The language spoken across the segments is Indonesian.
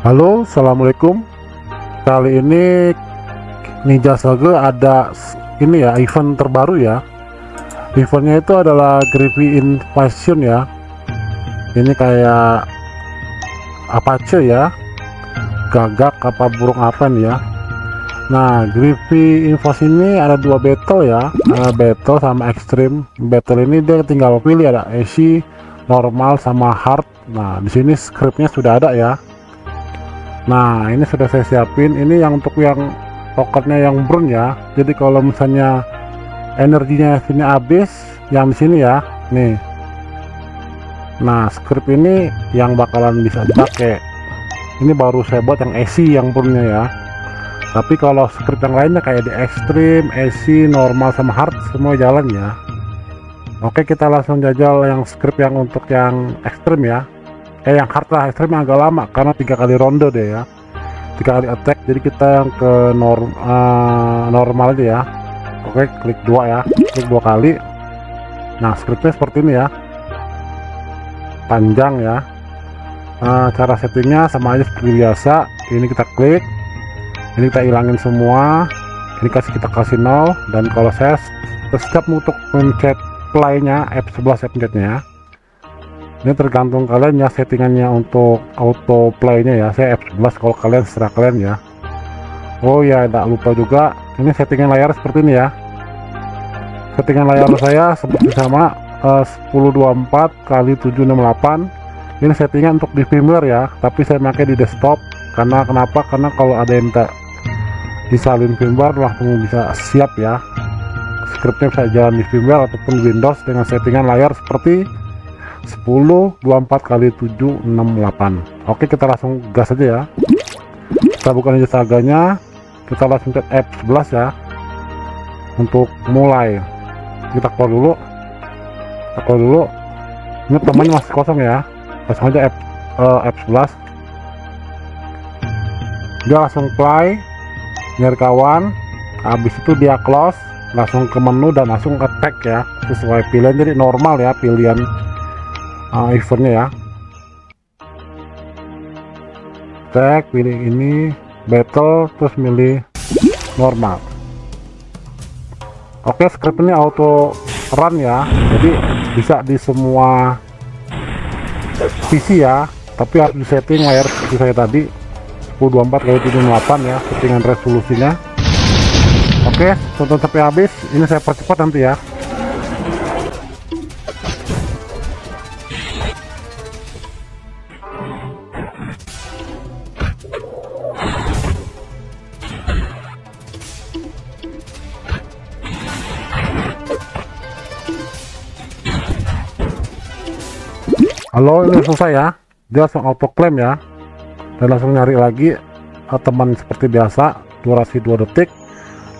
Halo, assalamualaikum. Kali ini Ninja Saga ada ini ya event terbaru ya. Eventnya itu adalah Griffy Invasion ya. Ini kayak Apache ya, gagak apa burung apa nih ya. Nah, Griffy Invasion ini ada dua battle ya, ada battle sama extreme. Battle ini dia tinggal pilih ada easy, normal sama hard. Nah, di sini scriptnya sudah ada ya. Nah, ini sudah saya siapin. Ini yang untuk yang tokennya yang burn ya. Jadi kalau misalnya energinya sini habis, yang di sini ya, nih. Nah, script ini yang bakalan bisa dipakai. Ini baru saya buat yang AC yang burnnya ya. Tapi kalau script yang lainnya kayak di extreme, AC, normal sama hard semua jalan ya. Oke, kita langsung jajal yang script yang untuk yang ekstrim ya eh yang hard lah ekstrim agak lama karena tiga kali ronde deh ya. Tiga kali attack jadi kita yang ke norm eh, normal aja ya. Oke klik dua ya. Klik dua kali. Nah scriptnya seperti ini ya. Panjang ya. Eh, cara settingnya sama aja seperti biasa. Ini kita klik. Ini kita hilangin semua. Ini kasih kita kasih nol. Dan kalau saya setiap untuk mencet playnya F11 saya pencetnya ya ini tergantung kalian ya settingannya untuk auto playnya ya. Saya F11 kalau kalian serah kalian ya. Oh ya tidak lupa juga ini settingan layar seperti ini ya. Settingan layar saya seperti sama eh, 1024 kali 768 ini settingan untuk di firmware ya tapi saya pakai di desktop. Karena kenapa? Karena kalau ada yang tak disalin firmware langsung bisa siap ya. Scriptnya bisa jalan di firmware ataupun Windows dengan settingan layar seperti 10 24 kali 7 68 oke kita langsung gas aja ya. Kita buka aja saganya. Kita langsung cek F11 ya. Untuk mulai. Kita keluar dulu. Kita keluar dulu. Ini temannya masih kosong ya. Langsung aja F, eh, F11 dia langsung play. Nyari kawan. Habis itu dia close. Langsung ke menu dan langsung attack ya. Sesuai pilihan. Jadi normal ya pilihan uh, eventnya ya. Cek pilih ini battle terus milih normal. Oke script ini auto run ya. Jadi bisa di semua PC ya. Tapi harus di setting layar seperti saya tadi. 1024 kali 78 ya settingan resolusinya. Oke tonton sampai habis. Ini saya percepat nanti ya Halo ini selesai ya. Dia langsung auto claim ya. Dan langsung nyari lagi eh, teman seperti biasa durasi 2 detik.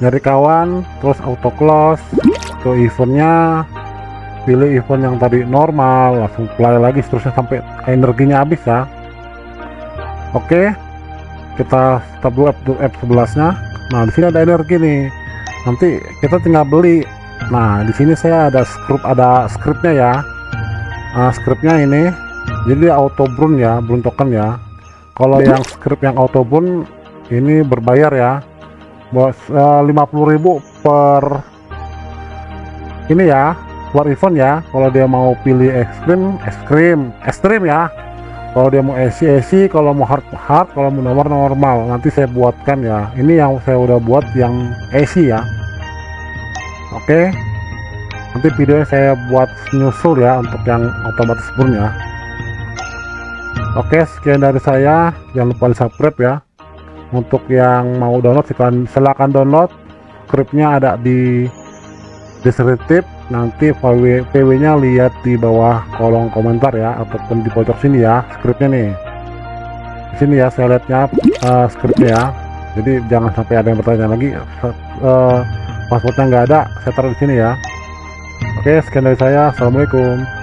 Nyari kawan terus auto close ke eventnya. Pilih event yang tadi normal langsung play lagi seterusnya sampai energinya habis ya. Oke kita stop dulu F, 11 nya nah di sini ada energi nih. Nanti kita tinggal beli. Nah di sini saya ada script ada scriptnya ya nah, scriptnya ini jadi auto burn ya burn token ya. Kalau yang script yang auto burn ini berbayar ya. Bos eh, 50.000 per ini ya per event ya. Kalau dia mau pilih ekstrim ekstrim ekstrim ya. Kalau dia mau AC AC kalau mau hard hard kalau mau nomor normal nanti saya buatkan ya. Ini yang saya udah buat yang AC ya. Oke nanti videonya saya buat nyusul ya untuk yang otomatis burn ya oke sekian dari saya. Jangan lupa di subscribe ya. Untuk yang mau download silakan silakan download. Scriptnya ada di deskriptif. Nanti PW, PW nya lihat di bawah kolom komentar ya ataupun di pojok sini ya scriptnya nih. Di sini ya saya lihatnya uh, scriptnya ya. Jadi jangan sampai ada yang bertanya lagi. Uh, passwordnya nggak ada saya taruh di sini ya Oke, sekian dari saya. Assalamualaikum.